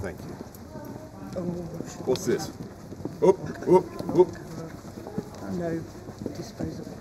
Thank you. Oh, What's this? Oh! Oh! Oh! no disposable.